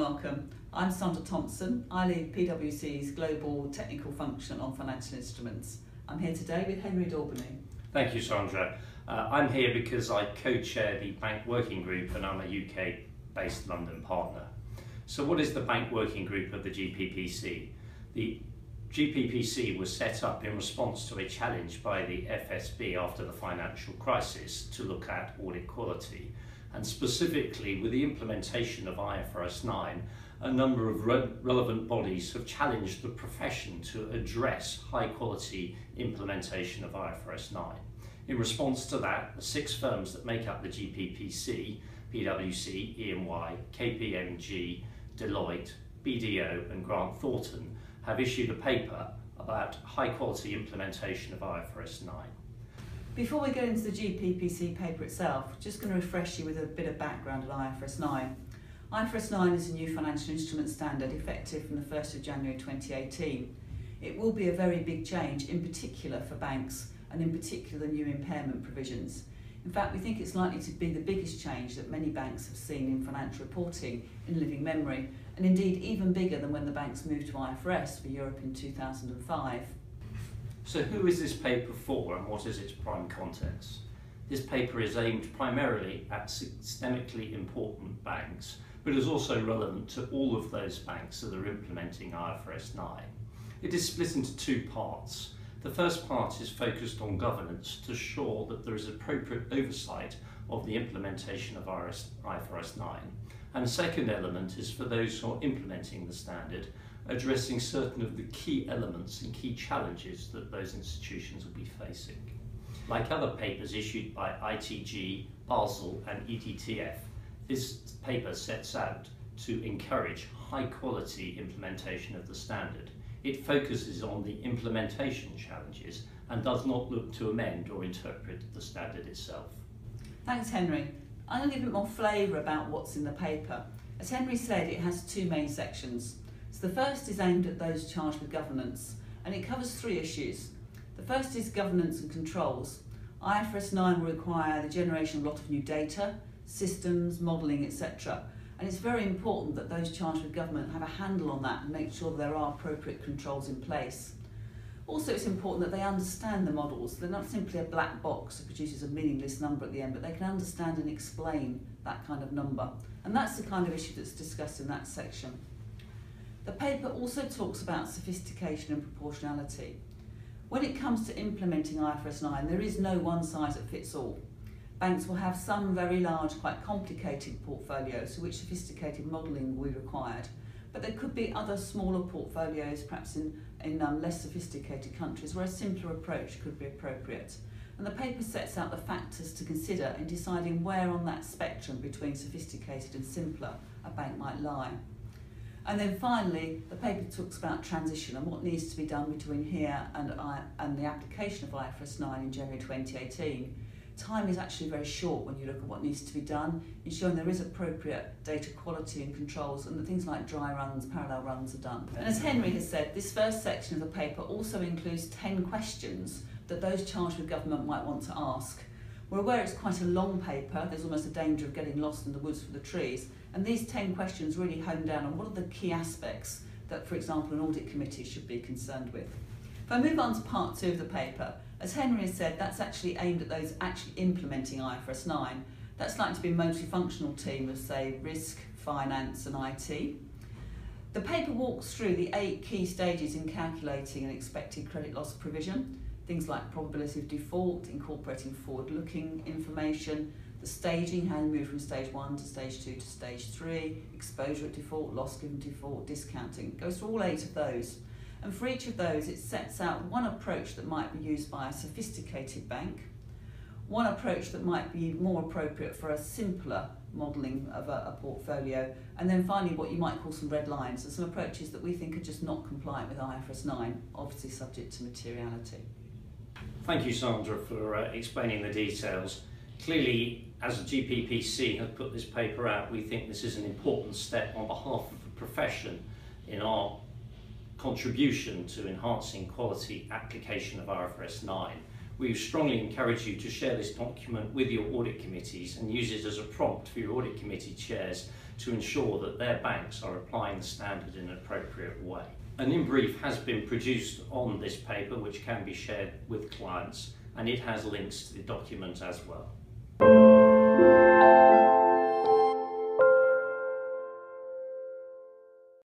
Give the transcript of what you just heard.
welcome. I'm Sandra Thompson. I lead PwC's global technical function on financial instruments. I'm here today with Henry Daubeney. Thank you, Sandra. Uh, I'm here because I co-chair the Bank Working Group and I'm a UK-based London partner. So what is the Bank Working Group of the GPPC? The GPPC was set up in response to a challenge by the FSB after the financial crisis to look at audit quality and specifically with the implementation of IFRS 9 a number of re relevant bodies have challenged the profession to address high quality implementation of IFRS 9. In response to that, the six firms that make up the GPPC, PwC, EY, KPMG, Deloitte, BDO and Grant Thornton have issued a paper about high quality implementation of IFRS 9. Before we go into the GPPC paper itself, just going to refresh you with a bit of background on IFRS 9. IFRS 9 is a new financial instrument standard effective from the 1st of January 2018. It will be a very big change, in particular for banks, and in particular the new impairment provisions. In fact, we think it's likely to be the biggest change that many banks have seen in financial reporting in living memory, and indeed even bigger than when the banks moved to IFRS for Europe in 2005. So who is this paper for and what is its prime contents? This paper is aimed primarily at systemically important banks but is also relevant to all of those banks that are implementing IFRS 9. It is split into two parts. The first part is focused on governance to ensure that there is appropriate oversight of the implementation of IFRS 9. And the second element is for those who are implementing the standard, addressing certain of the key elements and key challenges that those institutions will be facing. Like other papers issued by ITG, Basel and EDTF, this paper sets out to encourage high quality implementation of the standard. It focuses on the implementation challenges and does not look to amend or interpret the standard itself. Thanks Henry. I'm going to give a bit more flavour about what's in the paper. As Henry said, it has two main sections. So the first is aimed at those charged with governance and it covers three issues. The first is governance and controls. IFRS 9 will require the generation of a lot of new data, systems, modelling, etc. And it's very important that those charged with government have a handle on that and make sure there are appropriate controls in place. Also, it's important that they understand the models. They're not simply a black box that produces a meaningless number at the end, but they can understand and explain that kind of number. And that's the kind of issue that's discussed in that section. The paper also talks about sophistication and proportionality. When it comes to implementing IFRS 9, there is no one size that fits all. Banks will have some very large, quite complicated portfolios for which sophisticated modelling will be required. But there could be other smaller portfolios, perhaps in, in um, less sophisticated countries, where a simpler approach could be appropriate. And the paper sets out the factors to consider in deciding where on that spectrum between sophisticated and simpler a bank might lie. And then finally, the paper talks about transition and what needs to be done between here and, I, and the application of IFRS 9 in January 2018 time is actually very short when you look at what needs to be done, ensuring there is appropriate data quality and controls and that things like dry runs, parallel runs are done. And as Henry has said, this first section of the paper also includes 10 questions that those charged with government might want to ask. We're aware it's quite a long paper, there's almost a danger of getting lost in the woods for the trees, and these 10 questions really hone down on what are the key aspects that, for example, an audit committee should be concerned with. If I move on to part two of the paper, as Henry has said, that's actually aimed at those actually implementing IFRS 9. That's likely to be a multifunctional team of, say, risk, finance and IT. The paper walks through the eight key stages in calculating an expected credit loss provision, things like probability of default, incorporating forward-looking information, the staging, how you move from stage one to stage two to stage three, exposure at default, loss given default, discounting. It goes through all eight of those. And for each of those, it sets out one approach that might be used by a sophisticated bank, one approach that might be more appropriate for a simpler modelling of a, a, portfolio, and then finally what you might call some red lines, and some approaches that we think are just not compliant with IFRS 9, obviously subject to materiality. Thank you, Sandra, for uh, explaining the details. Clearly, as a GPPC has put this paper out, we think this is an important step on behalf of the profession in our contribution to enhancing quality application of IFRS 9. We strongly encourage you to share this document with your audit committees and use it as a prompt for your audit committee chairs to ensure that their banks are applying the standard in an appropriate way. An in brief has been produced on this paper which can be shared with clients and it has links to the document as well.